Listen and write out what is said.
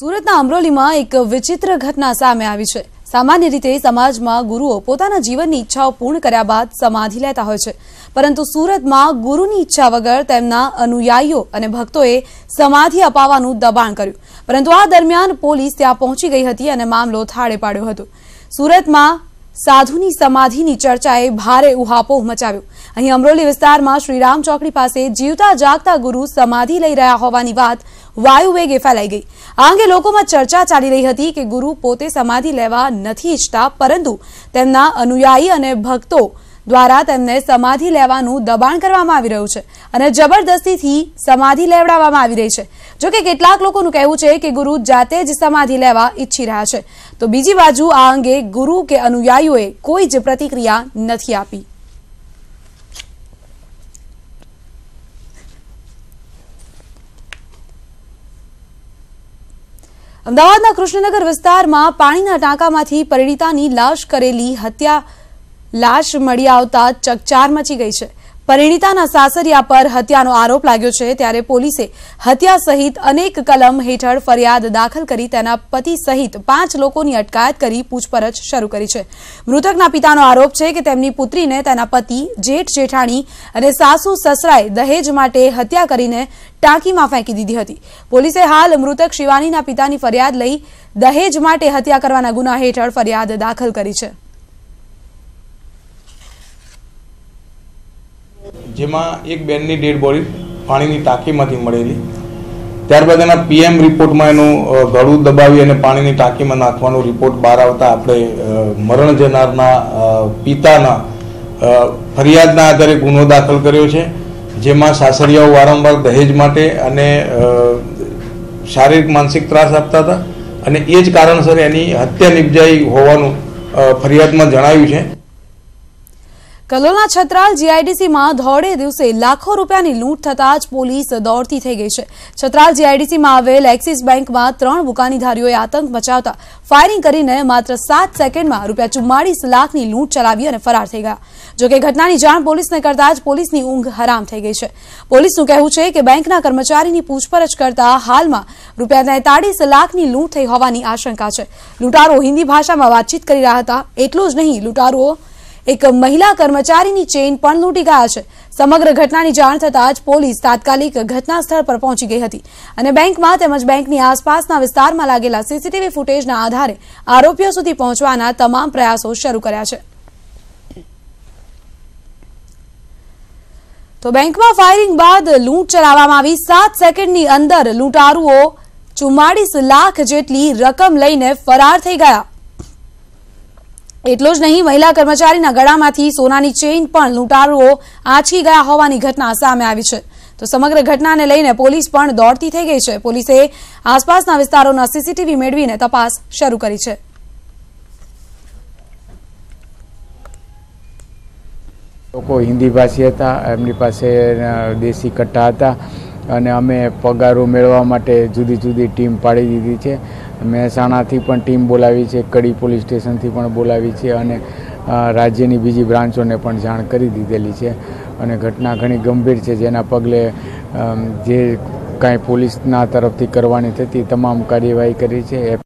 સુરતના અમરોલીમાં એક વિચિત્ર ઘટના સામે આવી છે. સામાન્ય રીતે સમાજમાં ગુરુઓ પોતાના જીવનની ઈચ્છાઓ પૂર્ણ કર્યા બાદ સમાધિ લેતા હોય છે. પરંતુ સુરતમાં ગુરુની ઈચ્છા વગર તેમના અનુયાયીઓ અને ભક્તોએ સમાધિ અપાવવાનું દબાણ કર્યું. પરંતુ આ દરમિયાન પોલીસ ત્યાં પહોંચી ગઈ હતી અને મામલો થાળે પાડ્યો હતો. સુરતમાં સાધુની સમાધિની ચર્ચાએ ભારે ઉહાપોહ મચાવ્યો. અહીં અમરોલી વિસ્તારમાં શ્રીરામ ચોકડી પાસે જીવતા જાગતા ગુરુ સમાધિ લઈ રહ્યા હોવાની વાત વાયુવેગે ફેલાઈ ગઈ. આ અંગે લોકોમાં ચર્ચા ચાલી રહી હતી કે ગુરુ પોતે સમાધિ લેવા નથી ઈચ્છતા, પરંતુ તેમના અનુયાયી અને ભક્તો દ્વારા તેમને સમાધિ લેવાનું દબાણ કરવામાં આવી રહ્યું છે અને જબરદસ્તીથી સમાધિ લેવડાવવામાં આવી રહી છે. જો કે કેટલાક લોકોનું કહેવું છે કે ગુરુ જાતે જ સમાધિ લેવા ઈચ્છી રહ્યા છે. તો બીજી બાજુ આ અંગે ગુરુ કે અનુયાયીઓએ કોઈ જ પ્રતિક્રિયા નથી આપી. અમદાવાદના કૃષ્ણનગર વિસ્તારમાં પાણીના ટાંકામાંથી પરિણીતાની લાશ કરેલી હત્યા, લાશ મળી આવતા ચકચાર મચી ગઈ છે. પરિણીતાના સાસરિયા પર હત્યાનો આરોપ લાગ્યો છે ત્યારે પોલીસે હત્યા સહિત અનેક કલમ હેઠળ ફરિયાદ દાખલ કરી તેના પતિ સહિત પાંચ લોકોની અટકાયત કરી પૂછપરછ શરૂ કરી છે. મૃતકના પિતાનો આરોપ છે કે તેમની પુત્રીને તેના પતિ જેઠ જેઠાણી અને સાસુ સસરાએ દહેજ માટે હત્યા કરીને ટાંકીમાં ફેંકી દીધી હતી. પોલીસે હાલ મૃતક શિવાનીના પિતાની ફરિયાદ લઈ દહેજ માટે હત્યા કરવાના ગુના હેઠળ ફરિયાદ દાખલ કરી છે. જેમાં એક બેનની ડેડ બોડી પાણીની ટાંકીમાંથી મળેલી. ત્યારબાદ એના પીએમ રિપોર્ટમાં એનું ગળું દબાવી અને પાણીની ટાંકીમાં નાખવાનો રિપોર્ટ બહાર આવતા આપણે મરણ જનારના પિતાના ફરિયાદના આધારે ગુનો દાખલ કર્યો છે, જેમાં સાસરિયાઓ વારંવાર દહેજ માટે અને શારીરિક માનસિક ત્રાસ આપતા હતા. અને એ જ કારણસર એની હત્યા નિપજાઈ હોવાનું ફરિયાદમાં જણાવ્યું છે. કલોલના છત્રાલ જીઆઈડીસીમાં ધોળે દિવસે લાખો રૂપિયાની લૂંટ થતા જ પોલીસ દોડતી થઈ ગઈ છે. છત્રાલ જીઆઈડીસીમાં આવેલ એક્સિસ બેંકમાં ત્રણ બુકાનીધારીઓએ આતંક મચાવતા ફાયરિંગ કરીને માત્ર સાત સેકન્ડમાં રૂપિયા ચુમ્માળીસ લાખની લૂંટ ચલાવી અને ફરાર થઈ ગયા. જોકે ઘટનાની જાણ પોલીસને કરતા જ પોલીસની ઊંઘ હરામ થઈ ગઈ છે. પોલીસનું કહેવું છે કે બેંકના કર્મચારીની પૂછપરછ કરતા હાલમાં રૂપિયા તેતાળીસ લાખની લૂંટ થઈ હોવાની આશંકા છે. લૂંટારો હિન્દી ભાષામાં વાતચીત કરી રહ્યા હતા. એટલું જ નહીં, લૂંટારુઓ એક મહિલા કર્મચારીની ચેઇન પણ લૂંટી ગયા છે. સમગ્ર ઘટનાની જાણ થતાં જ પોલીસ તાત્કાલિક ઘટના સ્થળ પર પહોંચી ગઈ હતી અને બેંકમાં તેમજ બેંકની આસપાસના વિસ્તારમાં લાગેલા સીસીટીવી ફૂટેજના આધારે આરોપીઓ સુધી પહોંચવાના તમામ પ્રયાસો શરૂ કર્યા છે. તો બેંકમાં ફાયરિંગ બાદ લૂંટ ચલાવવામાં આવી. સાત સેકન્ડની અંદર લૂંટારુઓ ચુમ્માળીસ લાખ જેટલી રકમ લઈને ફરાર થઈ ગયા. એટલું જ નહીં, મહિલા કર્મચારીના ગળામાંથી સોનાની ચેઇન પણ લૂંટારુઓ આંચકી ગયા હોવાની ઘટના સામે આવી છે. તો સમગ્ર ઘટનાને લઈને પોલીસ પણ દોડતી થઈ ગઈ છે. પોલીસે આસપાસના વિસ્તારોના સીસીટીવી મેળવીને તપાસ શરૂ કરી છે. લોકો હિન્દી ભાષી હતા, એમની પાસે દેશી કટ્ટા હતા અને અમે પગારો મેળવવા માટે જુદી જુદી ટીમ પાડી દીધી છે. મહેસાણાથી પણ ટીમ બોલાવી છે, કડી પોલીસ સ્ટેશનથી પણ બોલાવી છે અને રાજ્યની બીજી બ્રાન્ચોને પણ જાણ કરી દીધેલી છે અને ઘટના ઘણી ગંભીર છે જેના પગલે જે કાંઈ પોલીસના તરફથી કરવાની થતી તમામ કાર્યવાહી કરી છે.